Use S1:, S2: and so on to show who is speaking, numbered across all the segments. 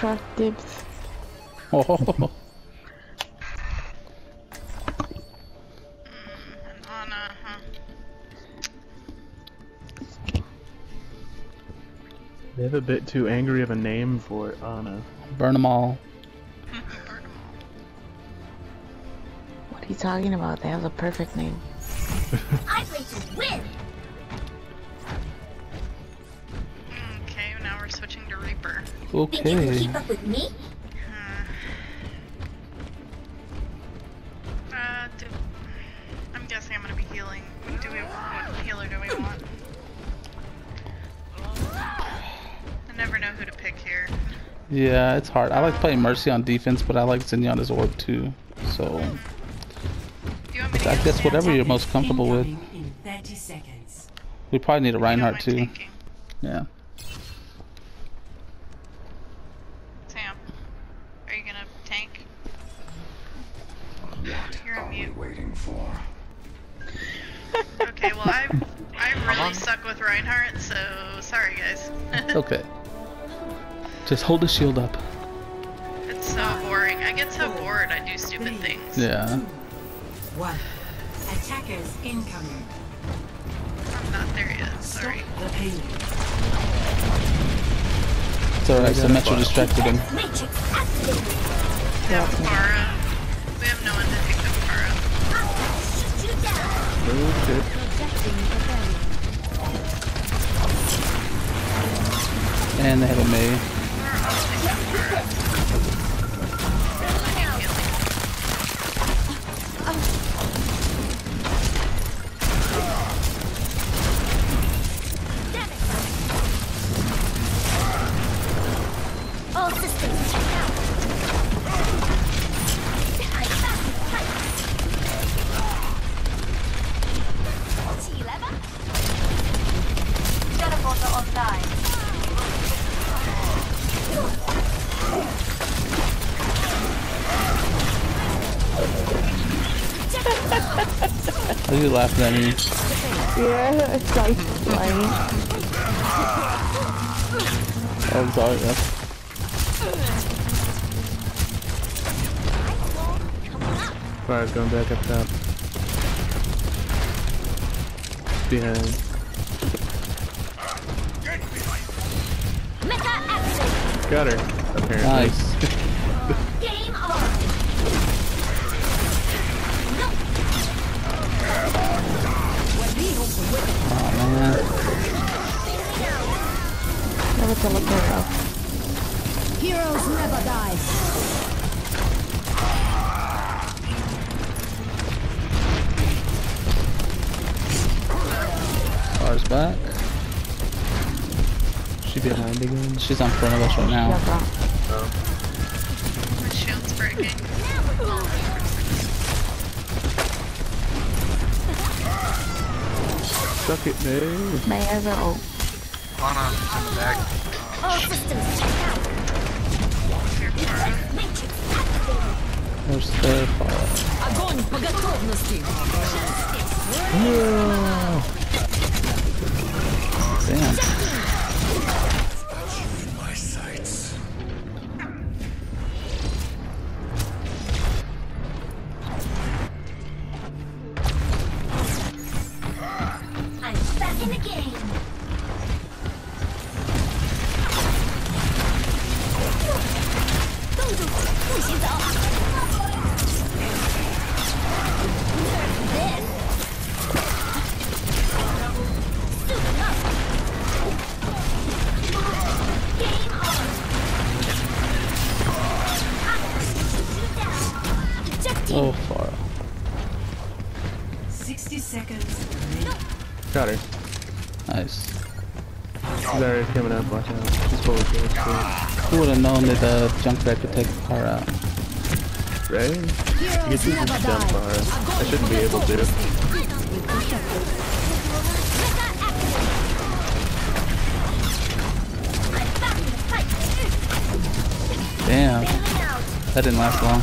S1: Truck dibs.
S2: Oh,
S3: And Anna, huh?
S4: They have a bit too angry of a name for Anna.
S2: burn them all.
S3: Burn 'em
S1: What are you talking about? They have the perfect name.
S3: Reaper.
S5: Think you can
S2: Okay.
S5: keep up with me?
S3: Uh, do, I'm guessing I'm gonna be healing. Do we what healer do we want? I never know who to pick here.
S2: Yeah, it's hard. I like playing Mercy on defense, but I like Zenyatta's orb too. So
S3: Do you want me to
S2: I guess whatever you're most comfortable with.
S6: 30 seconds.
S2: We probably need a Reinhardt too. Yeah.
S3: Sam, are you gonna tank? You're on mute.
S7: waiting for?
S3: Okay, well I I really suck with Reinhardt, so sorry guys.
S2: Okay. Just hold the shield up.
S3: it's so boring. I get so bored. I do stupid things.
S2: Yeah.
S6: One. Attackers incoming.
S3: I'm not there yet. Sorry.
S6: The pain.
S2: It's alright. Symmetra distracted him.
S5: Matrix activated.
S3: We have Pharah. We have no one to pick up Pharah.
S5: I'll shoot
S2: And they have a.
S3: We're all
S2: Why are you me?
S1: Yeah, it's like flying.
S2: Oh, sorry. Yeah.
S4: Fire's going back up top. Behind.
S5: Mecha.
S4: Got her, apparently.
S2: Nice. man.
S1: Never teleport up.
S5: Heroes never die.
S2: Bars back.
S4: She behind again.
S2: She's on front of us right
S1: Yeah,
S2: now.
S3: My shield's breaking.
S4: Suck it, no.
S1: May has her ult.
S8: Lana in the back.
S5: All systems check out.
S3: Here, Pharah.
S5: Matrix activated.
S2: Where's the fire?
S5: Огонь по готовности.
S2: Damn.
S6: Seconds remaining.
S4: Got her.
S2: Nice.
S4: She's already coming up, watch out. She's fully killed, too.
S2: Who would have known that the junk Junkrat could take the car out?
S4: Right? You get these dumb fire. I shouldn't be able to.
S2: Damn. That didn't last long.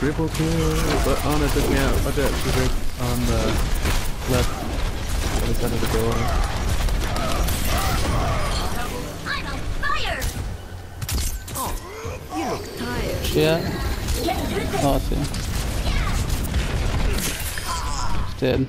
S4: Triple kill. But Ana took me out. Watch out, she's right on the left. Other side of the door.
S5: I'm on fire.
S2: Yeah.
S5: Get through this.
S2: Oh, I see. He's dead.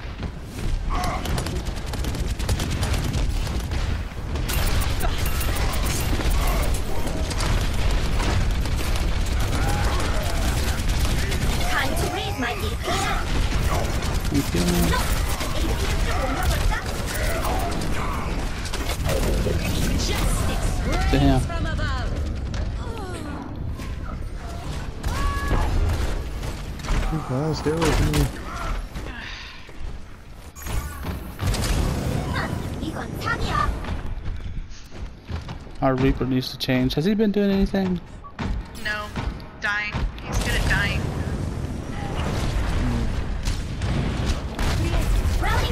S2: Damn.
S4: You guys, there with me.
S2: Our Reaper needs to change. Has he been doing anything?
S3: No. Dying.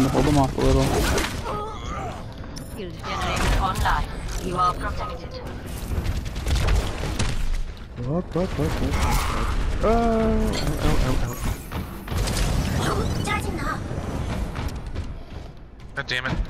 S2: trying to hold them off a little.
S5: Field generator online. You are protected.
S4: Up, up, up, up, Oh,
S5: oh, oh, oh.
S8: God damn it.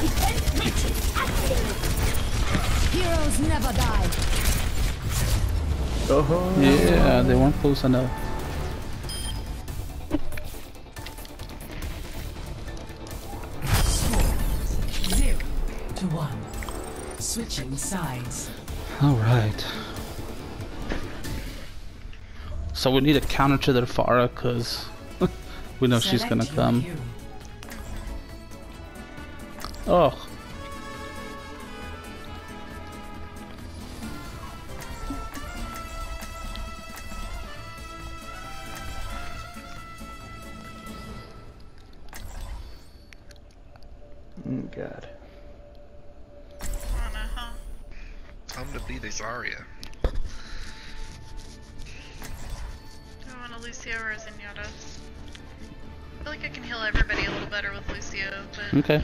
S5: Defense switch activated.
S9: Heroes never die.
S4: Oh,
S2: Yeah, they weren't close enough.
S6: Switching sides.
S2: Alright. So we need a counter to their Pharah because we know she's gonna come.
S6: hero.
S2: Oh.
S4: Mm, God.
S8: To be the Zarya.
S3: I want a Lucio or a Zenyatta? I feel like I can heal everybody a little better with Lucio, but
S2: Okay.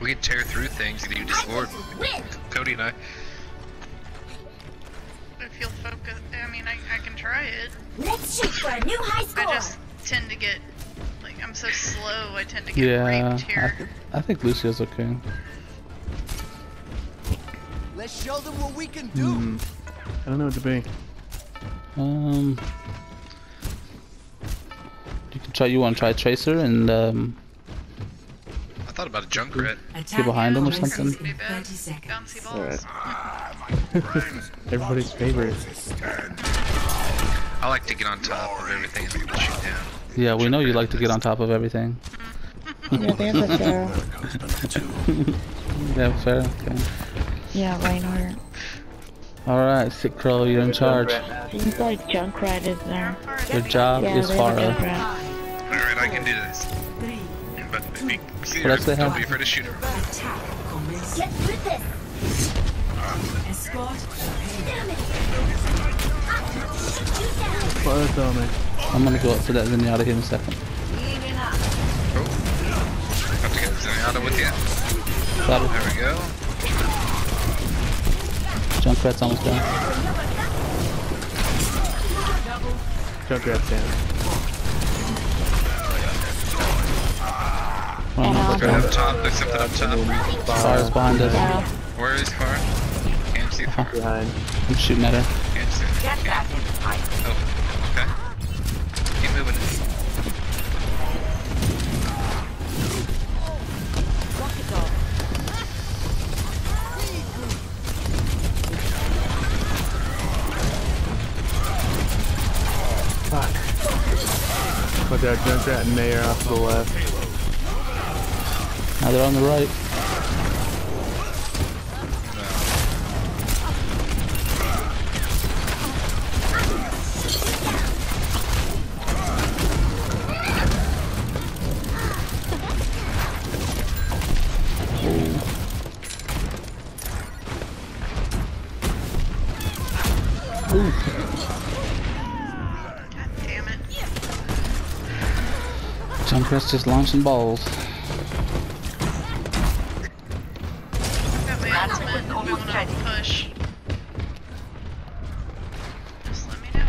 S8: We can tear through things, you just Lord. Cody and I.
S3: if you'll focus, I mean, I, I can try it.
S5: Let's shoot for a new high score.
S3: I just tend to get, like, I'm so slow, I tend to get
S2: Yeah,
S3: raped
S2: I,
S3: here.
S2: th- I think Lucio's okay.
S10: Let's show them what we can do.
S4: I don't know what to be.
S2: Um, you can try. You want to try Tracer and um,
S8: I thought about a Junkrat.
S6: Attack
S2: behind him or something?
S6: in
S3: Be bad.
S6: 30 seconds.
S3: Bouncy balls.
S4: Everybody's favorite.
S8: I like to get on top of everything and then shoot down.
S2: yeah, we know you like to get on top of everything.
S1: Yeah, there's a Pharah.
S2: Yeah, fair. Okay.
S1: Yeah, Reinhardt.
S2: All right, Sick Crow, you're in charge.
S1: Seems like Junkrat is there.
S2: Your job
S1: Yeah,
S2: is
S1: they have Pharah.
S8: Alright, I can do this.
S6: Three.
S8: But if you see her, don't
S2: have?
S8: be afraid to shoot her.
S5: Get with this!
S6: Escort.
S4: Fire on me.
S2: I'm gonna go up to that Zenyatta here in a second.
S8: Oh. Have to get Zenyatta with you.
S2: Got.
S8: There we go.
S2: Junkrat's almost done.
S4: Junkrat's down.
S2: Run
S1: And
S2: up.
S1: I'll
S8: Go up top, there's something up top.
S2: Pharah's behind us.
S1: Yeah.
S8: Where is Far? Can't see Far.
S4: Behind.
S2: I'm shooting at her.
S8: Can't see. Can't. Oh, okay. Keep moving.
S4: Put that Junkrat and Mayor off to the left.
S2: Now they're on the right. Junkrat's just launching balls.
S3: Got my ultimate if you wanna push. Just let me know.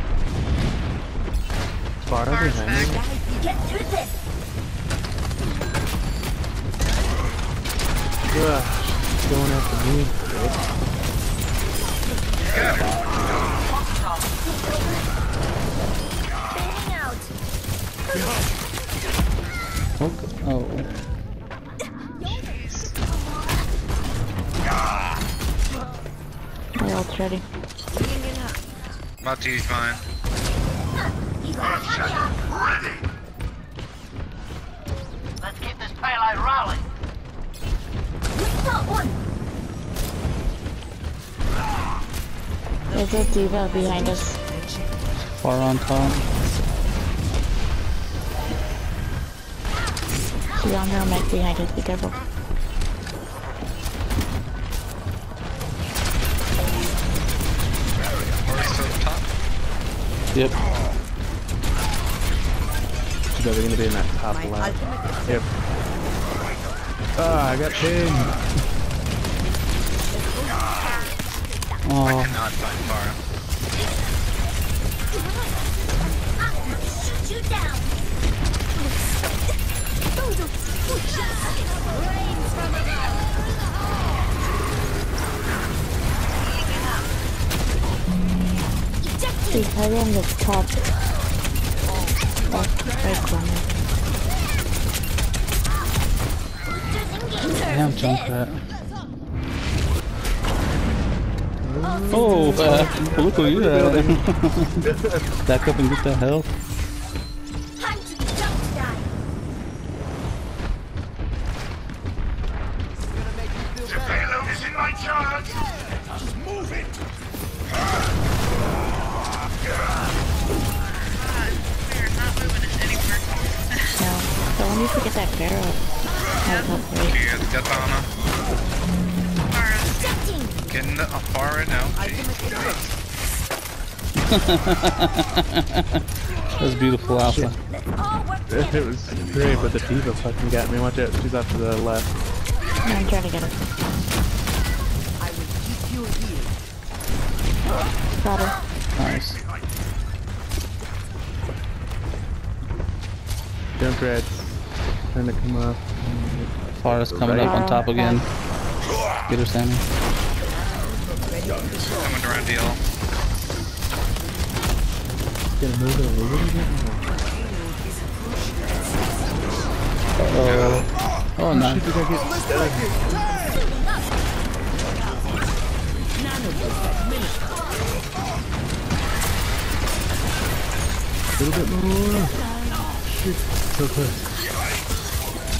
S4: Far
S3: Far's
S4: behind me.
S3: back.
S5: Get with this!
S4: Ugh. Going after me.
S5: Fading out!
S2: Oh, okay. Oh.
S3: Jeez.
S1: My ult's ready.
S8: About to use mine.
S5: Let's keep this payload rolling! We got one!
S1: There's a D.Va behind us.
S2: Far on top. She's on her mech behind us. Be careful.
S8: Far's still up top.
S2: Yep.
S4: Gonna be in that top left. Yep. Ah, I got pinned.
S2: Oh,
S8: Cannot find Far.
S5: Shoot you down! Rains from!
S1: She's hiding on the top. Left, right corner.
S2: damn Junkrat. Oh, uh, look where you at. Back up and get that health.
S1: Great.
S8: you have death on her?
S3: Pharah,
S8: Getting the Far now.
S2: That's beautiful, Alpha.
S5: All work together!
S4: It was great, but the D.Va fucking got me. Watch out, she's off to the left.
S1: No, I'm trying to get her. Got her.
S2: Nice.
S4: Junkrat's trying to come up.
S2: Pharah's coming up on top again. Get her, Sammy.
S8: Coming around deal.
S4: Gonna move it oh, a little bit more.
S2: Oh, oh nice.
S4: Did I? A little bit more. Shit, so close.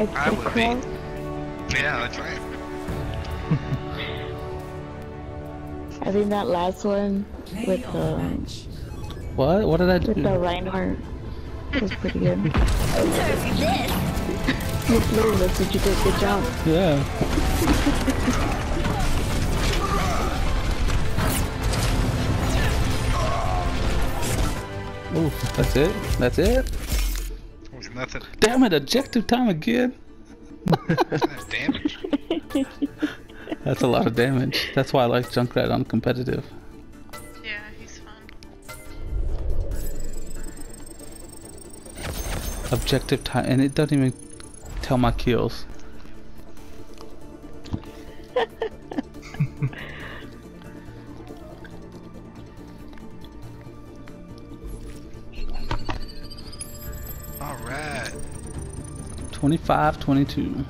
S6: Victory.
S1: It's
S8: I
S1: the
S8: would be.
S1: crow.
S8: Yeah, that's right.
S1: I think that last one with the
S6: the match.
S2: What? What did I
S1: with the
S2: do?
S1: Reinhardt was pretty good. Look, look, that's what you did. Good job.
S2: Yeah. Ooh, that's it? That's it?
S8: There's nothing.
S2: Damn it, objective time again.
S8: That's damage.
S2: That's a lot of damage. That's why I like Junkrat on competitive.
S3: Yeah, he's fun.
S2: Objective time, and it doesn't even tell my kills.
S8: Alright.
S2: 25, 22.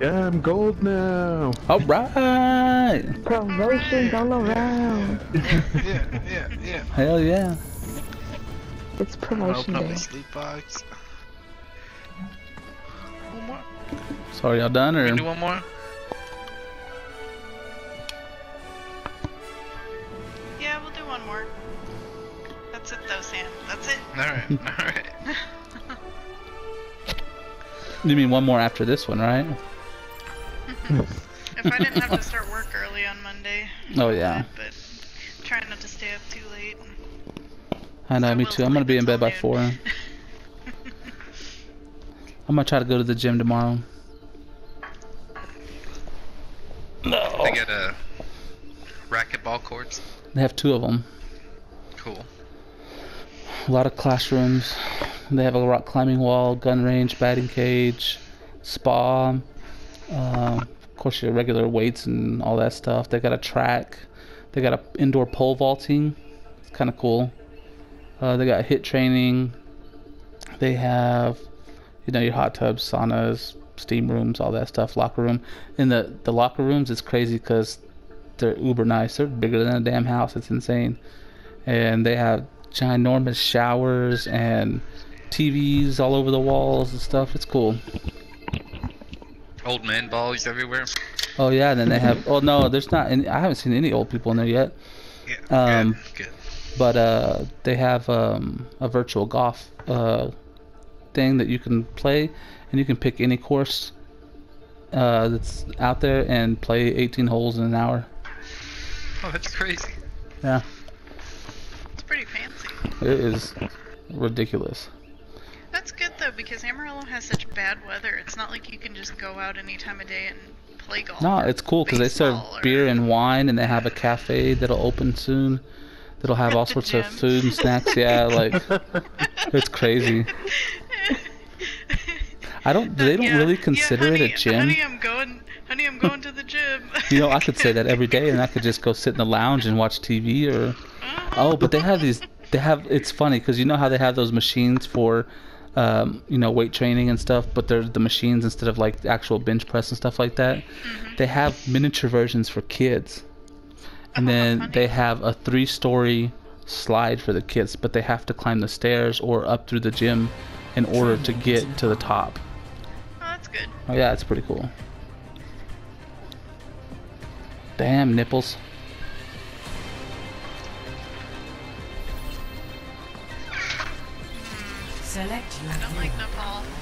S4: Yeah, I'm gold now.
S2: Alright!
S1: Promotions all around.
S8: Yeah, yeah, yeah.
S2: Hell yeah.
S1: It's
S8: I'll
S1: promotion
S8: open up
S1: day.
S8: this box. One more.
S2: Sorry, y'all done
S8: Can we do one more?
S3: Yeah, we'll do one more. That's it though, Sam. That's it.
S8: Alright, alright.
S2: You mean one more after this one, right?
S3: If I didn't have to start work early on Monday,
S2: Oh yeah.
S3: but trying not to stay up too late.
S2: I know,
S3: I
S2: me too. I'm gonna be in bed by
S3: until
S2: four. I'm gonna try to go to the gym tomorrow. No.
S8: They
S2: No.
S8: got uh, racquetball courts.
S2: They have two of them.
S8: Cool.
S2: A lot of classrooms. They have a rock climbing wall, gun range, batting cage, spa. Um, of course, your regular weights and all that stuff. They got a track. They got a indoor pole vaulting. It's kind of cool. Uh, they got HIIT training. They have, you know, your hot tubs, saunas, steam rooms, all that stuff. Locker room. In the the locker rooms, it's crazy because they're uber nice. They're bigger than a damn house. It's insane. And they have ginormous showers and TVs all over the walls and stuff. It's cool.
S8: Old man balls everywhere.
S2: Oh yeah, and then they have. Oh no, there's not. Any, I haven't seen any old people in there yet.
S8: Yeah.
S2: Um,
S8: good. Good.
S2: But uh, they have um, a virtual golf uh, thing that you can play, and you can pick any course uh, that's out there and play 18 holes in an hour.
S8: Oh, that's crazy.
S2: Yeah,
S3: It's pretty fancy.
S2: it is ridiculous.
S3: That's good though because Amarillo has such bad weather. It's not like you can just go out any time of day and play golf.
S2: No, it's cool because they serve
S3: or-
S2: beer and wine, and they have a cafe that'll open soon. That'll have all sorts of food and snacks. Yeah, like it's crazy. I don't. They don't
S3: Yeah,
S2: really
S3: yeah,
S2: consider
S3: honey,
S2: it a gym.
S3: Honey, I'm going. Honey, I'm going to the gym.
S2: You know, I could say that every day, and I could just go sit in the lounge and watch TV. Or uh-huh. oh, but they have these. They have. It's funny because you know how they have those machines for, um, you know, weight training and stuff. But they're the machines instead of like actual bench press and stuff like that. They have miniature versions for kids, and
S3: Oh,
S2: then they have a three-story slide for the kids, but they have to climb the stairs or up through the gym in order to get to the top.
S3: Oh, that's good.
S2: Oh yeah, it's pretty cool. Damn nipples.
S6: Select
S3: I don't like Nepal.